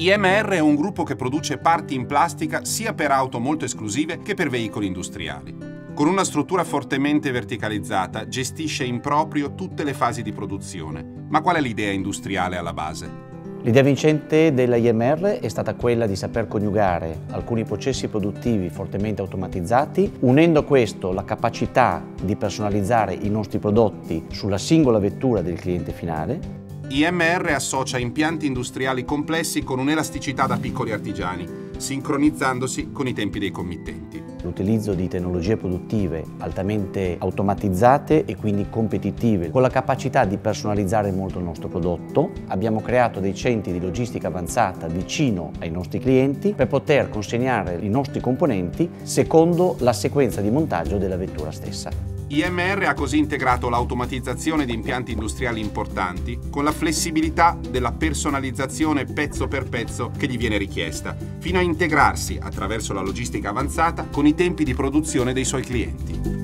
IMR è un gruppo che produce parti in plastica sia per auto molto esclusive che per veicoli industriali. Con una struttura fortemente verticalizzata gestisce in proprio tutte le fasi di produzione. Ma qual è l'idea industriale alla base? L'idea vincente della IMR è stata quella di saper coniugare alcuni processi produttivi fortemente automatizzati, unendo a questo la capacità di personalizzare i nostri prodotti sulla singola vettura del cliente finale IMR associa impianti industriali complessi con un'elasticità da piccoli artigiani, sincronizzandosi con i tempi dei committenti. L'utilizzo di tecnologie produttive altamente automatizzate e quindi competitive, con la capacità di personalizzare molto il nostro prodotto. Abbiamo creato dei centri di logistica avanzata vicino ai nostri clienti per poter consegnare i nostri componenti secondo la sequenza di montaggio della vettura stessa. IMR ha così integrato l'automatizzazione di impianti industriali importanti con la flessibilità della personalizzazione pezzo per pezzo che gli viene richiesta, fino a integrarsi attraverso la logistica avanzata con i tempi di produzione dei suoi clienti.